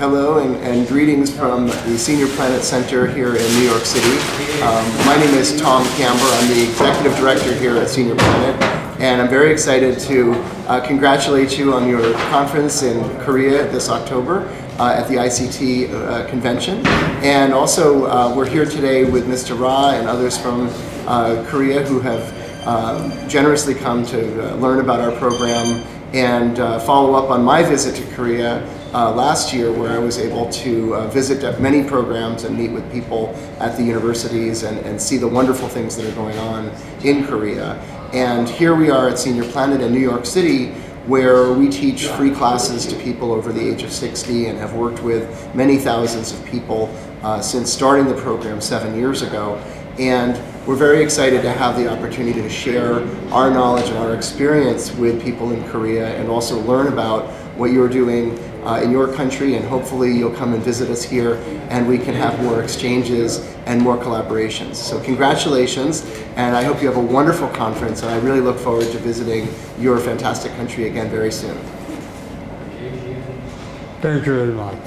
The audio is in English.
Hello and, and greetings from the Senior Planet Center here in New York City. Um, my name is Tom Kember. I'm the Executive Director here at Senior Planet. And I'm very excited to uh, congratulate you on your conference in Korea this October uh, at the ICT uh, convention. And also, uh, we're here today with Mr. Ra and others from uh, Korea who have um, generously come to uh, learn about our program and uh, follow up on my visit to Korea uh, last year where I was able to uh, visit many programs and meet with people at the universities and, and see the wonderful things that are going on in Korea. And here we are at Senior Planet in New York City where we teach free classes to people over the age of 60 and have worked with many thousands of people uh, since starting the program seven years ago. And we're very excited to have the opportunity to share our knowledge and our experience with people in Korea and also learn about what you're doing uh, in your country and hopefully you'll come and visit us here and we can have more exchanges and more collaborations. So congratulations and I hope you have a wonderful conference and I really look forward to visiting your fantastic country again very soon. Thank you very much.